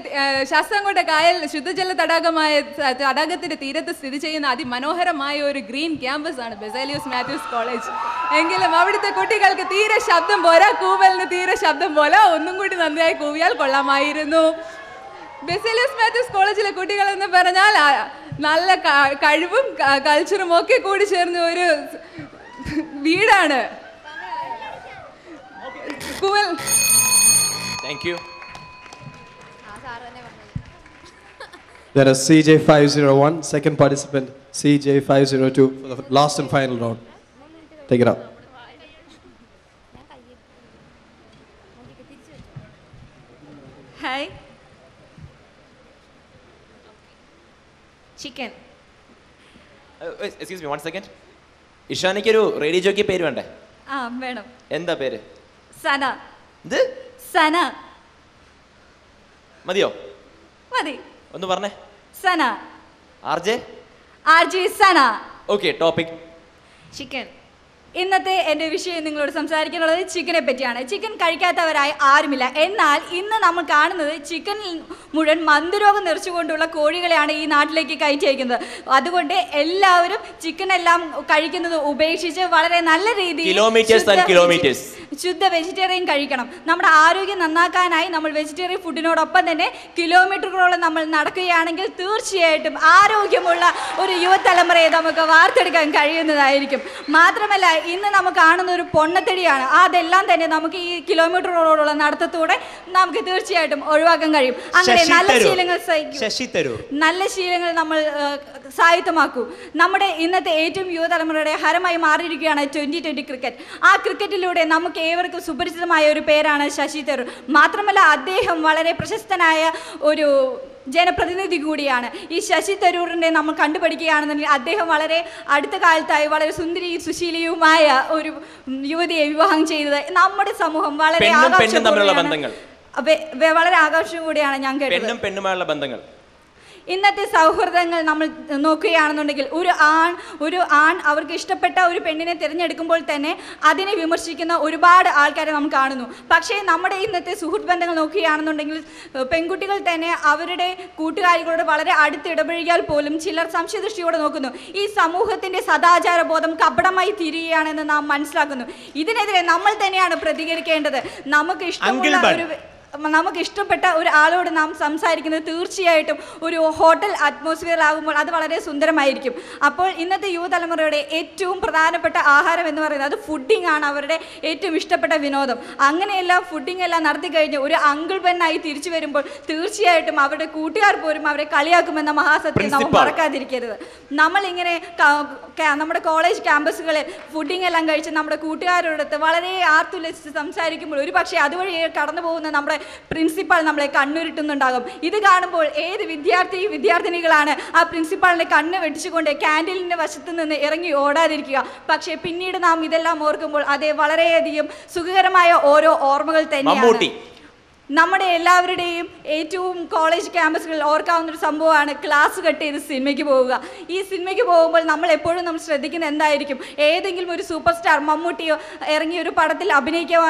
ശാസ്താംകോട്ട കായൽ ശുദ്ധജല തടാകമായ തടാകത്തിന്റെ തീരത്ത് സ്ഥിതി ചെയ്യുന്ന അതിമനോഹരമായ ഒരു ഗ്രീൻ ക്യാമ്പസ് ആണ് ബെസേലിയോസ് മാത്യൂസ് കോളേജ് എങ്കിലും അവിടുത്തെ കുട്ടികൾക്ക് തീരെ ശബ്ദം പോരാ കൂവലിന് തീരെ ശബ്ദം പോലെ ഒന്നും കൂടി നന്നായി കൂവിയാൽ കൊള്ളാമായിരുന്നു. ബെസേലിയസ് മാത്യൂസ് കോളേജിലെ കുട്ടികൾ എന്ന് പറഞ്ഞാൽ നല്ല ക- കഴിവും ക- കൾച്ചറും ഒക്കെ കൂടി ചേർന്ന ഒരു വീടാണ് കൂവൽ thank you There is CJ501, second participant CJ502 for the last and final round. Take it up. Chicken excuse me one second ഇഷാനിക്ക് ഒരു റേഡിയോ ജോക്കി പേര് വേണ്ടേ? ആ വേണം. എന്താ പേര്? സന. ഇത്? സന. മതിയോ? മതി. ഒന്ന് പറഞ്ഞേ. Sana. RJ RJ Sana. Okay topic chicken ഇന്നത്തെ എന്റെ വിഷയം നിങ്ങളോട് സംസാരിക്കാനുള്ളത് ചിക്കനെ പറ്റിയാണ്. ചിക്കൻ കഴിക്കാത്തവരായി ആരുമില്ല. എന്നാൽ ഇന്ന് നമ്മൾ കാണുന്നത് ചിക്കൻ മുഴുവൻ മന്ദരോഗം നിറച്ചുകൊണ്ടുള്ള കോഴികളെയാണ് ഈ നാട്ടിലേക്ക് കയറ്റി അയക്കുന്നത് അതുകൊണ്ട് എല്ലാവരും ചിക്കൻ എല്ലാം കഴിക്കുന്നത് ഉപേക്ഷിച്ച് വളരെ നല്ല രീതിയിൽ കിലോമീറ്റേഴ്സ്. ശുദ്ധ വെജിറ്റേറിയൻ കഴിക്കണം. നമ്മുടെ ആരോഗ്യം നന്നാക്കാനായി നമ്മൾ വെജിറ്റേറിയൻ ഫുഡിനോടൊപ്പം തന്നെ കിലോമീറ്ററുകളോളം നമ്മൾ നടക്കുകയാണെങ്കിൽ തീർച്ചയായിട്ടും ആരോഗ്യമുള്ള ഒരു യുവതലമുറയെ നമുക്ക് വാർത്തെടുക്കാൻ കഴിയുന്നതായിരിക്കും. മാത്രമല്ല ഇന്ന് നമ്മൾ കാണുന്ന ഒരു പൊണ്ണത്തടിയാണ്. അതെല്ലാം തന്നെ നമുക്ക് ഈ കിലോമീറ്ററുകളോടുള്ള നടത്തത്തോടെ നമുക്ക് തീർച്ചയായിട്ടും ഒഴിവാക്കാൻ കഴിയും. അങ്ങനെ നല്ല ശീലങ്ങൾ നല്ല ശീലങ്ങൾ നമ്മൾ ഏഹ്, സായത്തമാക്കൂ നമ്മുടെ ഇന്നത്തെ ഏറ്റവും യുവതലമുറയുടെ ഹരമായി മാറിയിരിക്കുകയാണ് ട്വന്റി ട്വന്റി ക്രിക്കറ്റ് ആ ക്രിക്കറ്റിലൂടെ നമുക്ക് ഏവർക്കും സുപരിചിതമായ ഒരു പേരാണ് ശശി തരൂർ. മാത്രമല്ല അദ്ദേഹം വളരെ പ്രശസ്തനായ ഒരു ജനപ്രതിനിധി കൂടിയാണ്. ഈ ശശി തരൂറിനെ നമ്മൾ കണ്ടുപഠിക്കുകയാണെന്നുണ്ടെങ്കിൽ അദ്ദേഹം വളരെ അടുത്ത കാലത്തായി വളരെ സുന്ദരിയും സുശീലിയുമായ ഒരു യുവതിയെ വിവാഹം ചെയ്തത് നമ്മുടെ സമൂഹം വളരെ വെ- വളരെ ആകാംക്ഷ കൂടിയാണ് ഞാൻ കേട്ടത്. പെണ്ണും പെണ്ണുമായുള്ള ബന്ധങ്ങൾ. ഇന്നത്തെ സൗഹൃദങ്ങൾ നമ്മൾ നോക്കുകയാണെന്നുണ്ടെങ്കിൽ ഒരു ആൺ ഒരു ആൺ അവർക്ക് ഇഷ്ടപ്പെട്ട ഒരു പെണ്ണിനെ തിരഞ്ഞെടുക്കുമ്പോൾ തന്നെ അതിനെ വിമർശിക്കുന്ന ഒരുപാട് ആൾക്കാരെ നാം കാണുന്നു. പക്ഷേ നമ്മുടെ ഇന്നത്തെ സുഹൃത്ത് ബന്ധങ്ങൾ നോക്കുകയാണെന്നുണ്ടെങ്കിൽ പെൺകുട്ടികൾ തന്നെ അവരുടെ കൂട്ടുകാരികളോട് വളരെ അടുത്തിടപഴകിയാൽ പോലും ചിലർ സംശയദൃഷ്ടിയോടെ നോക്കുന്നു. ഈ സമൂഹത്തിന്റെ സദാചാര ബോധം കപടമായി തീരുകയാണെന്ന് നാം മനസ്സിലാക്കുന്നു. ഇതിനെതിരെ നമ്മൾ തന്നെയാണ് പ്രതികരിക്കേണ്ടത്. നമുക്ക് ഇഷ്ടമുള്ള ഒരു നമുക്ക് ഇഷ്ടപ്പെട്ട ഒരു ആളോട് നാം സംസാരിക്കുന്നത് തീർച്ചയായിട്ടും ഒരു ഹോട്ടൽ അറ്റ്മോസ്ഫിയർ ആകുമ്പോൾ അത് വളരെ സുന്ദരമായിരിക്കും. അപ്പോൾ ഇന്നത്തെ യുവതലമുറയുടെ ഏറ്റവും പ്രധാനപ്പെട്ട ആഹാരം എന്ന് പറയുന്നത് അത് ഫുഡിംഗ് ആണ് അവരുടെ ഏറ്റവും ഇഷ്ടപ്പെട്ട വിനോദം. അങ്ങനെയെല്ലാം ഫുഡിംഗ് എല്ലാം നടത്തി കഴിഞ്ഞ് ഒരു അങ്കിൾ പെണ്ണായി തിരിച്ചു വരുമ്പോൾ തീർച്ചയായിട്ടും അവരുടെ കൂട്ടുകാർ പോലും അവരെ കളിയാക്കുമെന്ന മഹാസത്യം നമ്മൾ മറക്കാതിരിക്കരുത്. ക- നമ്മുടെ കോളേജ് ക്യാമ്പസുകളിൽ ഫുഡിംഗ് എല്ലാം കഴിച്ച് നമ്മുടെ കൂട്ടുകാരോടൊത്ത് വളരെ ആർത്തുലസിച്ച് സംസാരിക്കുമ്പോൾ ഒരു പക്ഷേ അതുവഴി കടന്നു പോകുന്ന നമ്മുടെ പ്രിൻസിപ്പാൾ നമ്മളെ കണ്ണുരുട്ടുന്നുണ്ടാകും. ഇത് കാണുമ്പോൾ ഏത് വിദ്യാർത്ഥി വിദ്യാർത്ഥിനികളാണ് ആ പ്രിൻസിപ്പാളിനെ കണ്ണ് വെട്ടിച്ചുകൊണ്ട് ക്യാന്റീനിന്റെ വശത്ത് നിന്ന് ഇറങ്ങി ഓടാതിരിക്കുക. പക്ഷേ പിന്നീട് നാം ഇതെല്ലാം ഓർക്കുമ്പോൾ അതേ വളരെയധികം സുഖകരമായ ഓരോ ഓർമ്മകൾ തന്നെയാണ്. നമ്മുടെ എല്ലാവരുടെയും ഏറ്റവും കോളേജ് ക്യാമ്പസുകളിൽ ഓർക്കാവുന്ന ഒരു സംഭവമാണ് ക്ലാസ് കട്ട് ചെയ്ത് സിനിമയ്ക്ക് പോവുക. ഈ സിനിമയ്ക്ക് പോകുമ്പോൾ നമ്മൾ എപ്പോഴും നമ്മൾ ശ്രദ്ധിക്കുന്ന എന്തായിരിക്കും? ഏതെങ്കിലും ഒരു സൂപ്പർ സ്റ്റാർ മമ്മൂട്ടിയോ ഇറങ്ങിയ ഒരു പടത്തിൽ അഭിനയിക്കാൻ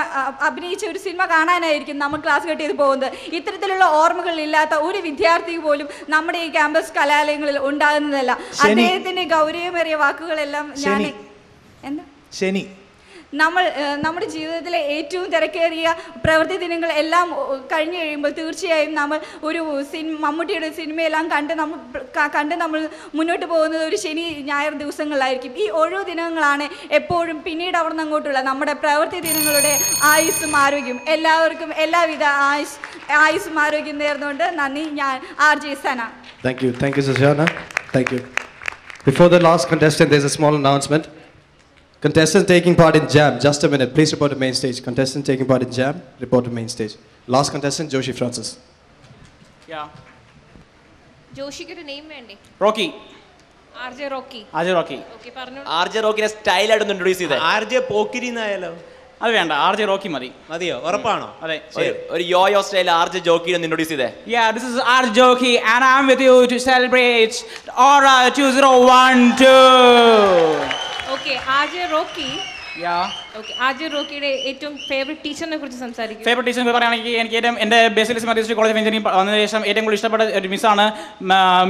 അഭിനയിച്ച ഒരു സിനിമ കാണാനായിരിക്കും നമ്മൾ ക്ലാസ് കട്ട് ചെയ്ത് പോകുന്നത്. ഇത്തരത്തിലുള്ള ഓർമ്മകൾ ഇല്ലാത്ത ഒരു വിദ്യാർത്ഥി പോലും നമ്മുടെ ഈ ക്യാമ്പസ് കലാലയങ്ങളിൽ ഉണ്ടാകുന്നതല്ല. അദ്ദേഹത്തിന്റെ ഗൗരവമേറിയ വാക്കുകളെല്ലാം ഞാൻ. എന്താ? ശനി. നമ്മൾ നമ്മുടെ ജീവിതത്തിലെ ഏറ്റവും തിരക്കേറിയ പ്രവൃത്തി ദിനങ്ങൾ എല്ലാം കഴിഞ്ഞു കഴിയുമ്പോൾ തീർച്ചയായും നമ്മൾ ഒരു സിനിമ മമ്മൂട്ടിയുടെ സിനിമയെല്ലാം കണ്ട് നമ്മൾ കണ്ട് നമ്മൾ മുന്നോട്ട് പോകുന്നത് ഒരു ശനി ഞായർ ദിവസങ്ങളിലായിരിക്കും. ഈ ഓരോ ദിനങ്ങളാണ് എപ്പോഴും പിന്നീട് അവിടെ നിന്ന് അങ്ങോട്ടുള്ള നമ്മുടെ പ്രവൃത്തി ദിനങ്ങളുടെ ആയുസ്സും ആരോഗ്യം. എല്ലാവർക്കും എല്ലാവിധ ആയുസ് ആയുസ്സും ആരോഗ്യം നേർന്നുകൊണ്ട് നന്ദി. ഞാൻ R J Sana. Thank you thank you Sushana thank you Before the last contestant, there's a small. Contestant taking part in Jam, just a minute. Please report to main stage. Contestant taking part in Jam, report to main stage. Last contestant, Joshi Francis. Yeah. ജോഷിക്ക് ഒരു നെയിം വേണ്ടേ റോക്കി ആർ ജെ റോക്കി ആജ് റോക്കി ഓക്കെ പറഞ്ഞു ആർ ജെ റോക്കിനെ സ്റ്റൈലായിട്ട് ഇൻട്രൊഡ്യൂസ് ചെയ്തേ ആർ ജെ പോക്കിരി എന്നായാലോ അത് വേണ്ട ആർ ജെ റോക്കി മതി മതിയോ ഉറപ്പാണോ അതെ ഒരു- yo yo style R J ജോക്കിനെ introduce ചെയ്തേ Yeah, this is Jockey Joki, and I'm with you to celebrate Aura 2012. Okay R J Rocky okay ആദ്യ റോക്കിയുടെ ഏറ്റവും ഫേവറേറ്റ് ടീച്ചറിനെ കുറിച്ച് സംസാരിക്കും. ഫേവറേറ്റ് ടീച്ചർ എന്ന് പറയുകയാണെങ്കിൽ എനിക്ക് ഏറ്റവും എന്റെ Baselios Mathews college of engineering വന്നതിന് ശേഷം ഏറ്റവും കൂടുതൽ ഇഷ്ടപ്പെട്ട ഒരു മിസ്സാണ്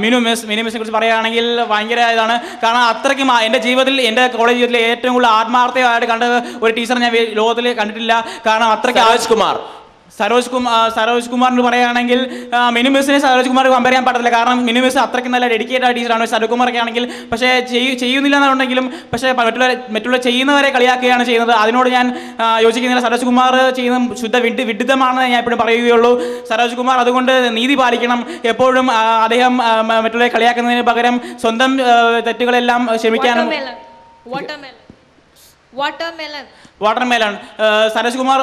മിനു മിസ് മിനു മിസ്സിനെ കുറിച്ച് പറയുകയാണെങ്കിൽ ഭയങ്കര ഇതാണ്. കാരണം അത്രയ്ക്കും എന്റെ ജീവിതത്തിൽ എന്റെ കോളേജ് ജീവിതത്തിൽ ഏറ്റവും കൂടുതൽ ആത്മാർത്ഥമായിട്ട് കണ്ട ഒരു ടീച്ചർ ഞാൻ ലോകത്തിൽ കണ്ടിട്ടില്ല. കാരണം അത്രയ്ക്ക് സരോജ് കുമാർ സരോജ് കുമാർ സരോജ് കുമാർ എന്ന് പറയുകയാണെങ്കിൽ മിനു മിസ്സിനെ സരോജ് കുമാർ കമ്പയർ ചെയ്യാൻ പറ്റത്തില്ല കാരണം മിനു മിസ് അത്രയ്ക്ക് നല്ല ഡെഡിക്കേറ്റഡ് ആയ ടീച്ചറാണ് സരോജ് കുമാർ ഒക്കെ ആണെങ്കിൽ പക്ഷേ ചെയ്യ- ചെയ്യുന്നില്ല എന്നുണ്ടെങ്കിലും പക്ഷേ മറ്റുള്ള മറ്റുള്ള ചെയ്യുന്നവരെ കളിയാക്കുകയാണ് ചെയ്യുന്നത്. അതിനോട് ഞാൻ യോജിക്കുന്നില്ല. സരോജ് കുമാർ ചെയ്യുന്ന ശുദ്ധ വിഡ് വിഡിതമാണെന്ന് ഞാൻ എപ്പോഴും പറയുകയുള്ളൂ. സരോജ് കുമാർ അതുകൊണ്ട് നീതി പാലിക്കണം. എപ്പോഴും അദ്ദേഹം മറ്റുള്ളവരെ കളിയാക്കുന്നതിന് പകരം സ്വന്തം തെറ്റുകളെല്ലാം ക്ഷമിക്കാനും watermelon watermelon watermelon watermelon Saras Kumar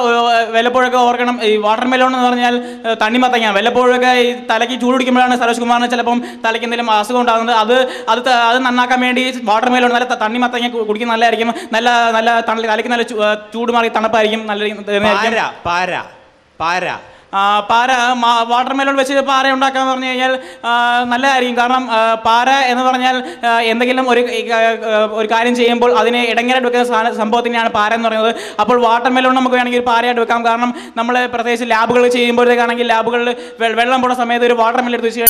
വല്ലപ്പോഴൊക്കെ ഓർക്കണം. ഈ വാട്ടർ മെലോൺ എന്ന് പറഞ്ഞാൽ ഏഹ്, തണ്ണിമത്തങ്ങ വല്ലപ്പോഴൊക്കെ ഈ തലയ്ക്ക് ചൂട് പിടിക്കുമ്പോഴാണ് സരസ് കുമാറിന് ചിലപ്പം തലയ്ക്ക് എന്തെങ്കിലും അസുഖം ഉണ്ടാകുന്നത്. അത് അത് അത് നന്നാക്കാൻ വേണ്ടി വാട്ടർ മെലോൺ നല്ല തണ്ണിമത്തങ്ങ കുടിക്കുന്ന നല്ലതായിരിക്കും. നല്ല നല്ല തലയ്ക്ക് നല്ല ചൂട് മാറി തണുപ്പായിരിക്കും. നല്ല പാര പാര പാര. പാര വാട്ടർ മെലോൺ വെച്ച് പാര ഉണ്ടാക്കാൻ പറഞ്ഞു കഴിഞ്ഞാൽ നല്ലതായിരിക്കും. കാരണം പാര എന്ന് പറഞ്ഞാൽ എന്തെങ്കിലും ഒരു ഒരു കാര്യം ചെയ്യുമ്പോൾ അതിനെ ഇടങ്ങരായിട്ട് വെക്കുന്ന സാധന സംഭവത്തിനെയാണ് പാര എന്ന് പറയുന്നത്. അപ്പോൾ വാട്ടർ മെലോൺ നമുക്ക് വേണമെങ്കിൽ പാരയായിട്ട് വെക്കാം. കാരണം നമ്മൾ പ്രത്യേകിച്ച് ലാബുകൾ ചെയ്യുമ്പോഴത്തേക്കാണെങ്കിൽ ലാബുകളിൽ വെള്ളം പോണ സമയത്ത് ഒരു വാട്ടർ മെലോൺ എടുത്ത്